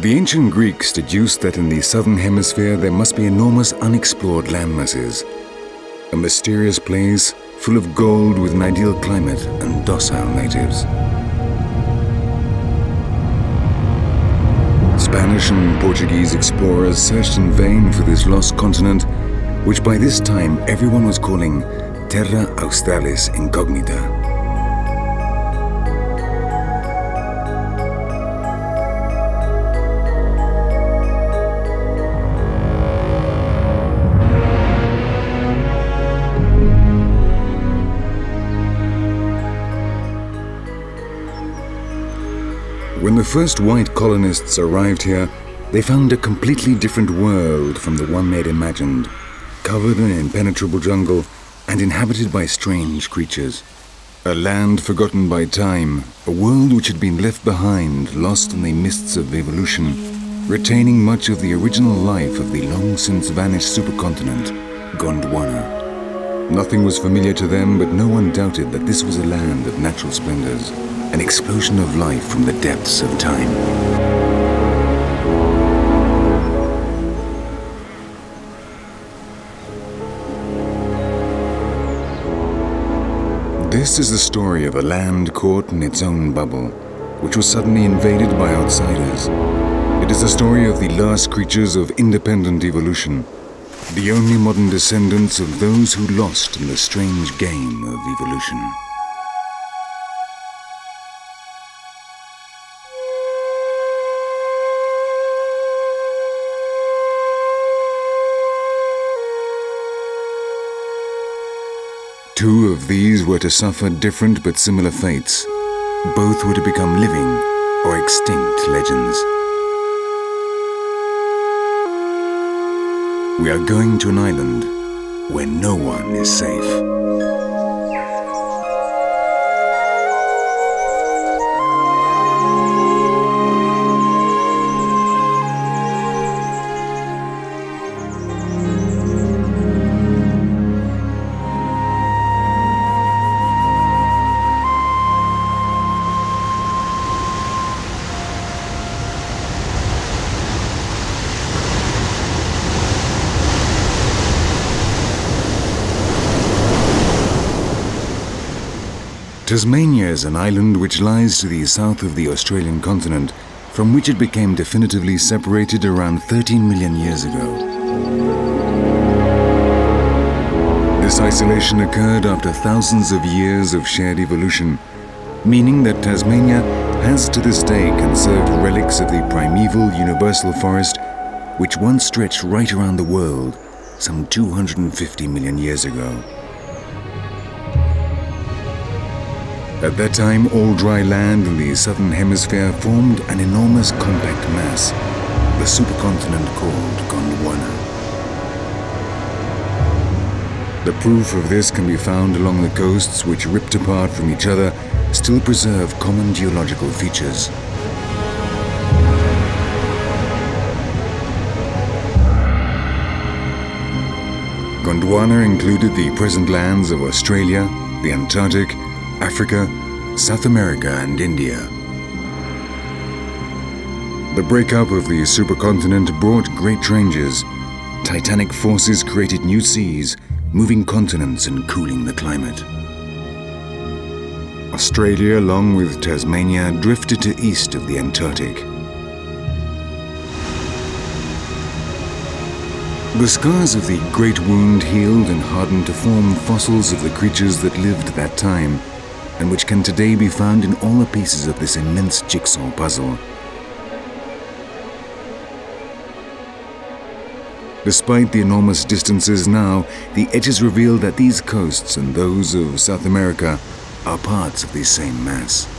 The ancient Greeks deduced that in the southern hemisphere there must be enormous unexplored landmasses. A mysterious place full of gold with an ideal climate and docile natives. Spanish and Portuguese explorers searched in vain for this lost continent, which by this time everyone was calling Terra Australis Incognita. When the first white colonists arrived here, they found a completely different world from the one they'd imagined, covered in impenetrable jungle and inhabited by strange creatures. A land forgotten by time, a world which had been left behind, lost in the mists of evolution, retaining much of the original life of the long since vanished supercontinent, Gondwana. Nothing was familiar to them, but no one doubted that this was a land of natural splendors an explosion of life from the depths of time. This is the story of a land caught in its own bubble, which was suddenly invaded by outsiders. It is the story of the last creatures of independent evolution, the only modern descendants of those who lost in the strange game of evolution. Two of these were to suffer different but similar fates. Both were to become living or extinct legends. We are going to an island where no one is safe. Tasmania is an island which lies to the south of the Australian continent, from which it became definitively separated around 13 million years ago. This isolation occurred after thousands of years of shared evolution, meaning that Tasmania has to this day conserved relics of the primeval universal forest which once stretched right around the world some 250 million years ago. At that time, all dry land in the southern hemisphere formed an enormous compact mass, the supercontinent called Gondwana. The proof of this can be found along the coasts which, ripped apart from each other, still preserve common geological features. Gondwana included the present lands of Australia, the Antarctic, Africa, South America and India. The breakup of the supercontinent brought great changes. Titanic forces created new seas, moving continents and cooling the climate. Australia, along with Tasmania, drifted to east of the Antarctic. The scars of the Great Wound healed and hardened to form fossils of the creatures that lived that time and which can today be found in all the pieces of this immense jigsaw puzzle. Despite the enormous distances now, the edges reveal that these coasts and those of South America are parts of the same mass.